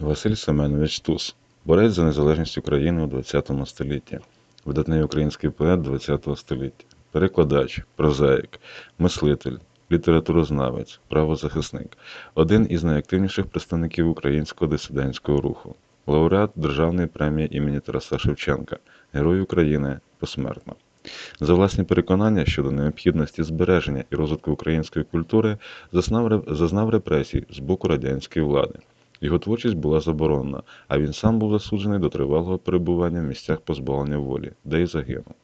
Василь Семенович Стус, борець за незалежність України у ХХ столітті, видатний український поет ХХ століття, перекладач, прозаїк, мислитель, літературознавець, правозахисник, один із найактивніших представників українського дисидентського руху, лауреат Державної премії імені Тараса Шевченка, Герой України посмертно. За власні переконання щодо необхідності збереження і розвитку української культури зазнав репресій з боку радянської влади. Його творчість була заборонена, а він сам був засуджений до тривалого перебування в місцях позбавлення волі, де й загинув.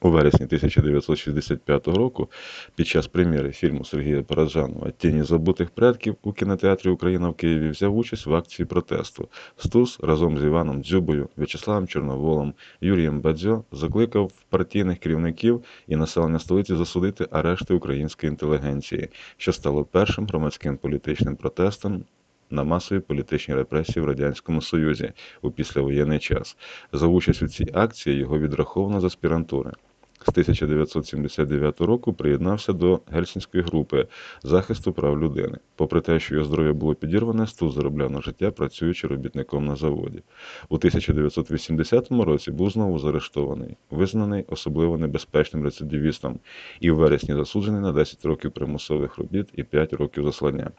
У вересні 1965 року, під час прем'єри фільму Сергія Параджанова Тіні забутих предків у кінотеатрі Україна в Києві взяв участь в акції протесту. Стус разом з Іваном Дзюбою, В'ячеславом Чорноволом, Юрієм Бадзьо закликав партійних керівників і населення столиці засудити арешти української інтелігенції, що стало першим громадським політичним протестом на масові політичні репресії в Радянському Союзі у післявоєнний час. За участь у цій акції його відраховано з аспірантури. З 1979 року приєднався до Гельсінської групи захисту прав людини. Попри те, що його здоров'я було підірване, Стус заробляв на життя, працюючи робітником на заводі. У 1980 році був знову заарештований, визнаний особливо небезпечним рецидивістом і в вересні засуджений на 10 років примусових робіт і 5 років заслання.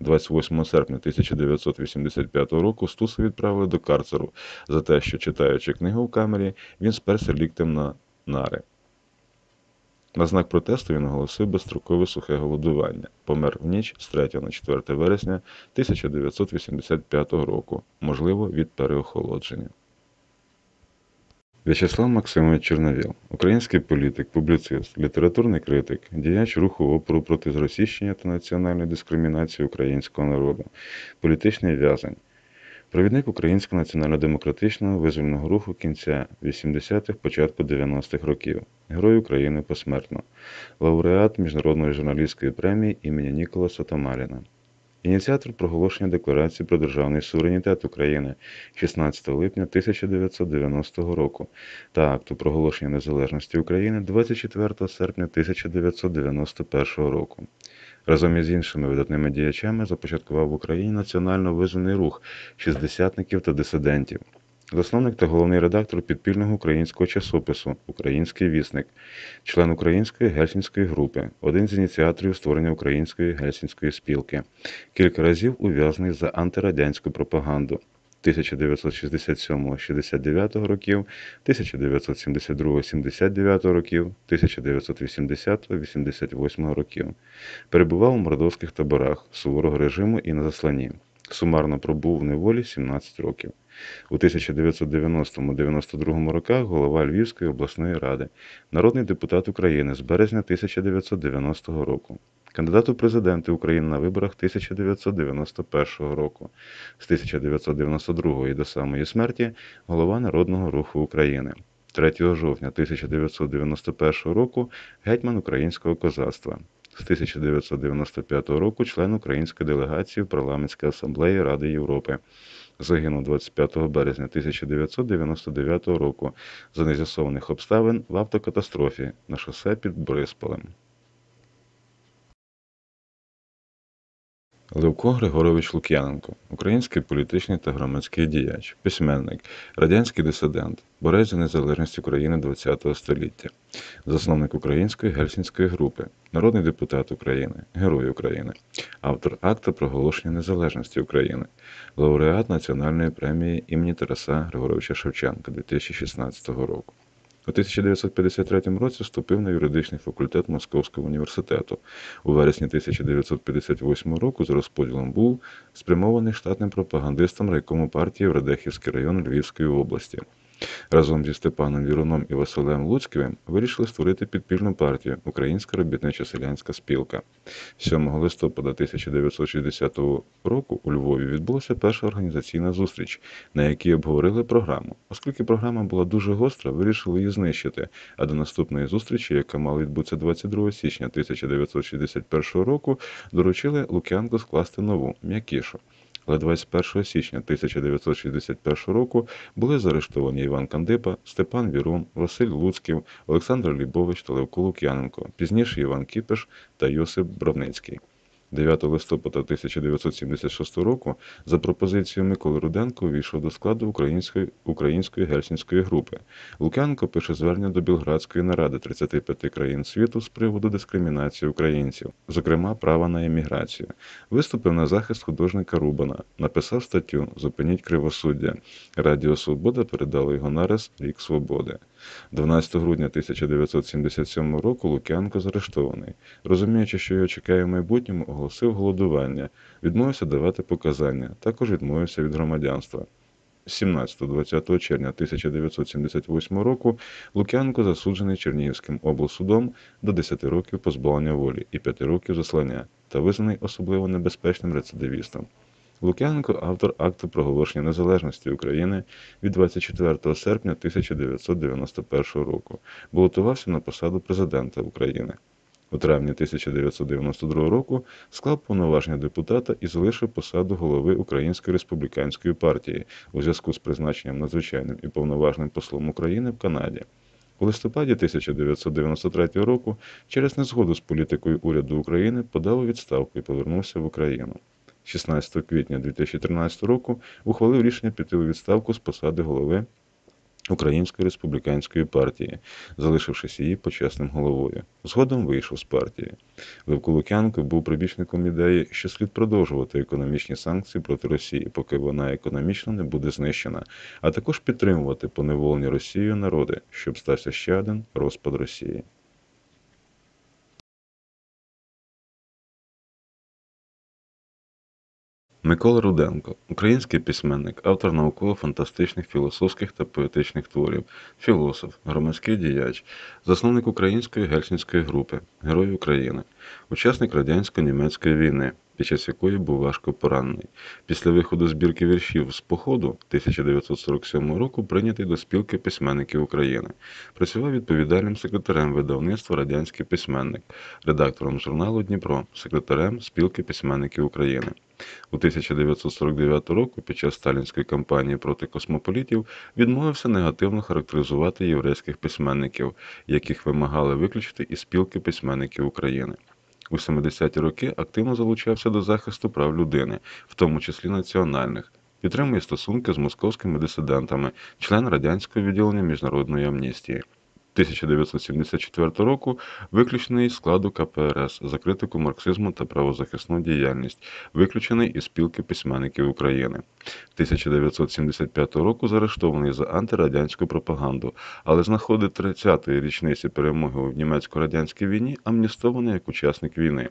28 серпня 1985 року Стуса відправили до карцеру за те, що, читаючи книгу в камері, він сперся ліктем на нари. На знак протесту він оголосив безстрокове сухе голодування. Помер в ніч з 3 на 4 вересня 1985 року, можливо, від переохолодження. В'ячеслав Максимович Чорновіл, український політик, публіцист, літературний критик, діяч руху опору проти зросійщення та національної дискримінації українського народу, політичний в'язень, провідник українського національно-демократичного визвольного руху кінця 80-х, початку 90-х років, Герой України посмертно, лауреат Міжнародної журналістської премії імені Ніколаса Томаріна. Ініціатор проголошення Декларації про державний суверенітет України 16 липня 1990 року та акту проголошення незалежності України 24 серпня 1991 року. Разом із іншими видатними діячами започаткував в Україні національно визнаний рух шістдесятників та дисидентів. Засновник та головний редактор підпільного українського часопису Український вісник, член Української гельсінської групи, один з ініціаторів створення Української гельсінської спілки, кілька разів ув'язаний за антирадянську пропаганду 1967-69 років, 1972-79 років, 1980-88 років. Перебував у мордовських таборах суворого режиму і на засланні. Сумарно пробув в неволі 17 років. У 1990-92 роках голова Львівської обласної ради, народний депутат України з березня 1990 року, кандидат у президенти України на виборах 1991 року, з 1992 і до самої смерті голова Народного руху України. 3 жовтня 1991 року гетьман українського козацтва. З 1995 року член української делегації в парламентській асамблеї Ради Європи. Загинув 25 березня 1999 року за нез'ясованих обставин в автокатастрофі на шосе під Борисполем. Левко Григорович Лук'яненко, український політичний та громадський діяч, письменник, радянський дисидент, борець за незалежність України ХХ століття, засновник української гельсінської групи, народний депутат України, Герой України, автор акта проголошення незалежності України, лауреат Національної премії імені Тараса Григоровича Шевченка 2016 року. У 1953 році вступив на юридичний факультет Московського університету. У вересні 1958 року з розподілом був спрямований штатним пропагандистом райкому партії в Радехівський район Львівської області. Разом зі Степаном Віруном і Василем Луцьким вирішили створити підпільну партію Українська робітнича селянська спілка. 7 листопада 1960 року у Львові відбулася перша організаційна зустріч, на якій обговорили програму. Оскільки програма була дуже гостра, вирішили її знищити. А до наступної зустрічі, яка мала відбутися 22 січня 1961 року, доручили Лук'янку скласти нову м'якішу. Але 21 січня 1961 року були заарештовані Іван Кандипа, Степан Вірун, Василь Луцьків, Олександр Лібович та Левко Лук'яненко, пізніше Іван Кіпеш та Йосип Бровницький. 9 листопада 1976 року за пропозицією Миколи Руденко увійшов до складу української української гельсінської групи. Лук'янко пише звернення до Білградської наради 35 країн світу з приводу дискримінації українців, зокрема права на еміграцію. Виступив на захист художника Рубана, написав статтю Зупиніть кривосуддя. Радіо Свобода передало його нараз Рік Свободи. 12 грудня 1977 року Лук'янко заарештований. Розуміючи, що його чекає в майбутньому, оголосив голодування, відмовився давати показання, також відмовився від громадянства. 17-20 червня 1978 року Лук'янко засуджений Чернігівським облсудом до 10 років позбавлення волі і 5 років заслання та визнаний особливо небезпечним рецидивістом. Лук'янко автор акту проголошення незалежності України від 24 серпня 1991 року. Балотувався на посаду президента України. У травні 1992 року склав повноваження депутата і залишив посаду голови Української республіканської партії у зв'язку з призначенням надзвичайним і повноважним послом України в Канаді. У листопаді 1993 року через незгоду з політикою уряду України подав відставку і повернувся в Україну. 16 квітня 2013 року ухвалив рішення піти у відставку з посади голови Української республіканської партії, залишившись її почесним головою. Згодом вийшов з партії. Левко Лук'янко був прибічником ідеї, що слід продовжувати економічні санкції проти Росії, поки вона економічно не буде знищена, а також підтримувати поневолені Росією народи, щоб стався ще один розпад Росії. Микола Руденко, український письменник, автор науково-фантастичних філософських та поетичних творів, філософ, громадський діяч, засновник української гельсінської групи, Герой України, учасник радянсько-німецької війни, під час якої був важко поранений. Після виходу збірки віршів з походу 1947 року прийнятий до спілки письменників України. Працював відповідальним секретарем видавництва Радянський письменник, редактором журналу Дніпро, секретарем спілки письменників України. У 1949 року під час сталінської кампанії проти космополітів відмовився негативно характеризувати єврейських письменників, яких вимагали виключити із спілки письменників України. У 70-ті роки активно залучався до захисту прав людини, в тому числі національних, підтримує стосунки з московськими дисидентами, член радянського відділення міжнародної амністії. 1974 року виключений із складу КПРС за критику марксизму та правозахисну діяльність, виключений із спілки письменників України. 1975 року заарештований за антирадянську пропаганду, але з нагоди 30-ї річниці перемоги в німецько-радянській війні амністований як учасник війни.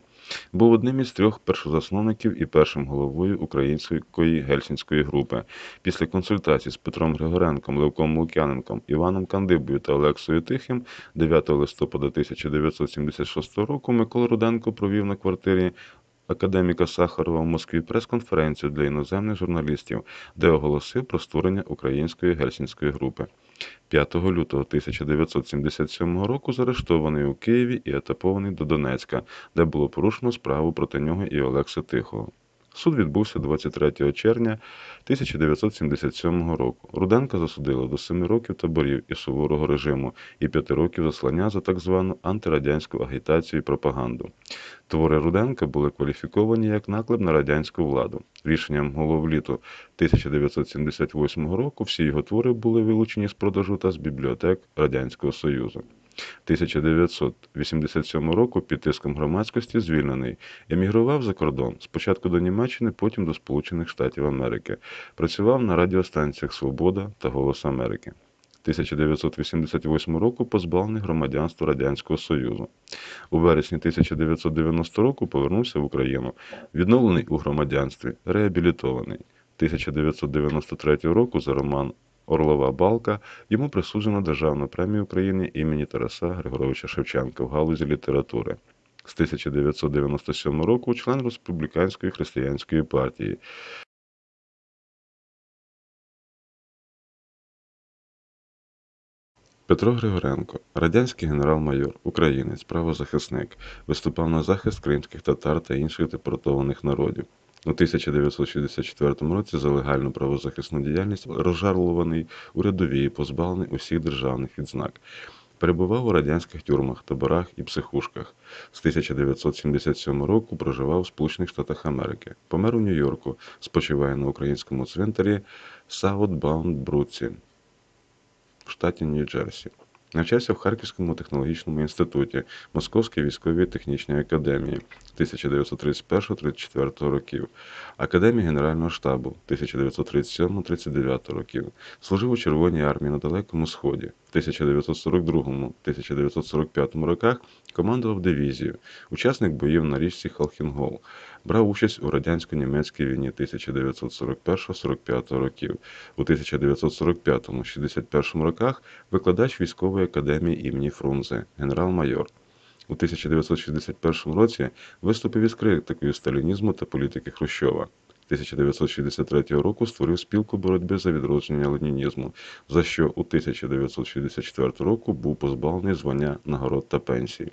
Був одним із трьох першозасновників і першим головою української гельсінської групи. Після консультацій з Петром Григоренком, Левком Лук'яненком, Іваном Кандибою та Олексою Тихим 9 листопада 1976 року Микола Руденко провів на квартирі академіка Сахарова в Москві прес-конференцію для іноземних журналістів, де оголосив про створення української гельсінської групи. 5 лютого 1977 року заарештований у Києві і етапований до Донецька, де було порушено справу проти нього і Олекса Тихого. Суд відбувся 23 червня 1977 року. Руденка засудили до 7 років таборів і суворого режиму і 5 років заслання за так звану антирадянську агітацію і пропаганду. Твори Руденка були кваліфіковані як наклеп на радянську владу. Рішенням головліту 1978 року всі його твори були вилучені з продажу та з бібліотек Радянського Союзу. 1987 року під тиском громадськості звільнений, емігрував за кордон спочатку до Німеччини, потім до Сполучених Штатів Америки. Працював на радіостанціях Свобода та Голос Америки. 1988 року позбавлений громадянства Радянського Союзу. У вересні 1990 року повернувся в Україну, відновлений у громадянстві, реабілітований. 1993 року за роман Орлова Балка йому присуджено Державну премію України імені Тараса Григоровича Шевченка в галузі літератури. З 1997 року член Республіканської християнської партії. Петро Григоренко, радянський генерал-майор, українець, правозахисник, виступав на захист кримських татар та інших депортованих народів. У 1964 році за легальну правозахисну діяльність розжалуваний у рядовій, позбавлений усіх державних відзнак. Перебував у радянських тюрмах, таборах і психушках. З 1977 року проживав у Сполучених Штатах Америки. Помер у Нью-Йорку, спочиває на українському цвинтарі Саут-Баунд-Бруці в штаті Нью-Джерсі. Навчався в Харківському технологічному інституті Московської військової технічної академії 1931-34 років, Академії Генерального штабу 1937-39 років, служив у Червоній армії на Далекому Сході. В 1942-1945 роках командував дивізією, учасник боїв на річці Халхінгол, брав участь у радянсько-німецькій війні 1941-45 років. У 1945-61 роках викладач військової академії імені Фрунзе, генерал-майор. У 1961 році виступив із критикою сталінізму та політики Хрущова. 1963 року створив спілку боротьби за відродження ленінізму, за що у 1964 року був позбавлений звання нагород та пенсії.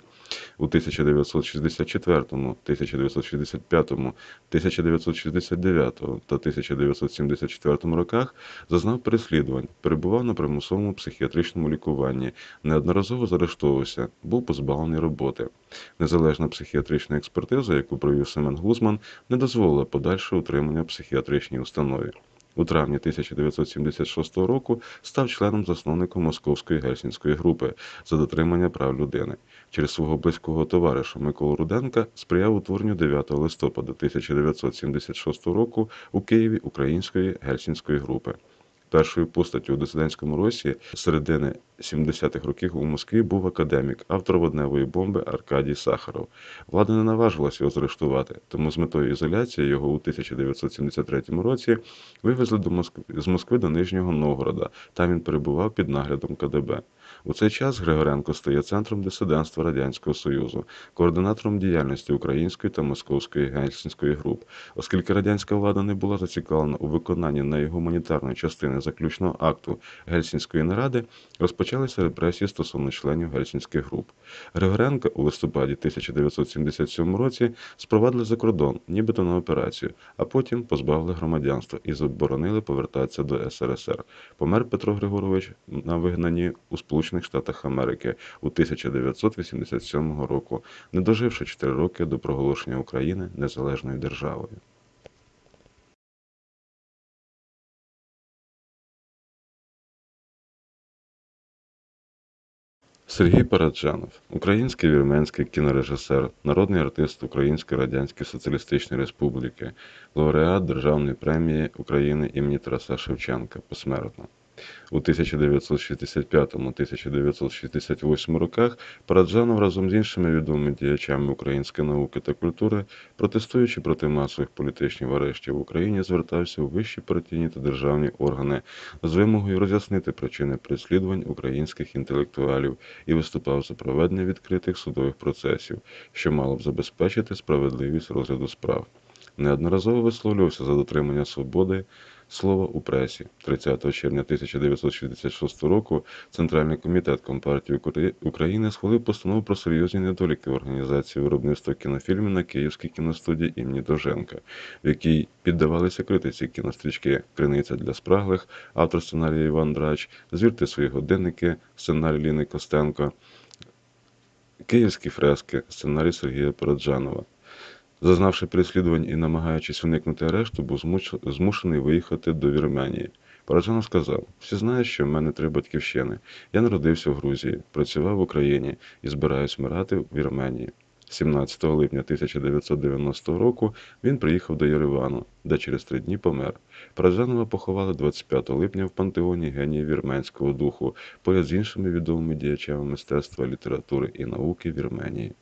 У 1964, 1965, 1969 та 1974 роках зазнав переслідувань, перебував на примусовому психіатричному лікуванні, неодноразово заарештовувався, був позбавлений роботи. Незалежна психіатрична експертиза, яку провів Семен Гузман, не дозволила подальше утримання в психіатричній установі. У травні 1976 року став членом засновником Московської гельсінської групи за дотримання прав людини. Через свого близького товариша Миколу Руденка сприяв утворенню 9 листопада 1976 року у Києві Української гельсінської групи. Першою постаттю у дисидентському Росії середини 70-х років у Москві був академік, автор водневої бомби Аркадій Сахаров. Влада не наважилася його заарештувати, тому з метою ізоляції його у 1973 році вивезли до Москви з Москви до Нижнього Новгорода. Там він перебував під наглядом КДБ. У цей час Григоренко стає центром дисидентства Радянського Союзу, координатором діяльності української та московської гельсінської груп. Оскільки радянська влада не була зацікавлена у виконанні найгуманітарної частини заключного акту Гельсінської наради, розпочалися репресії стосовно членів гельсінських груп. Григоренка у листопаді 1977 році спровадили за кордон, нібито на операцію, а потім позбавили громадянства і заборонили повертатися до СРСР. Помер Петро Григорович на вигнанні у Сполучених Штатах Америки у 1987 року, не доживши 4 роки до проголошення України незалежною державою. Сергій Параджанов, український вірменський кінорежисер, народний артист Української Радянської Соціалістичної Республіки, лауреат Державної премії України імені Тараса Шевченка посмертно. У 1965-1968 роках Параджанов разом з іншими відомими діячами української науки та культури, протестуючи проти масових політичних арештів в Україні, звертався у вищі партійні та державні органи з вимогою роз'яснити причини переслідувань українських інтелектуалів і виступав за проведення відкритих судових процесів, що мало б забезпечити справедливість розгляду справ. Неодноразово висловлювався за дотримання свободи слова у пресі. 30 червня 1966 року Центральний комітет Компартії України схвалив постанову про серйозні недоліки в організації виробництва кінофільмів на Київській кіностудії імені Доженка, в якій піддавалися критиці кінострічки Криниця для спраглих, автор сценарія Іван Драч, Звірте свої годинники, сценарій Ліни Костенко, Київські фрески, сценарій Сергія Параджанова. Зазнавши переслідувань і намагаючись уникнути арешту, був змушений виїхати до Вірменії. Параджанов сказав: всі знають, що в мене три батьківщини. Я народився в Грузії, працював в Україні і збираюсь вмирати в Вірменії. 17 липня 1990 року він приїхав до Єревану, де через три дні помер. Параджанова поховали 25 липня в пантеоні генії вірменського духу, поряд з іншими відомими діячами мистецтва, літератури і науки Вірменії.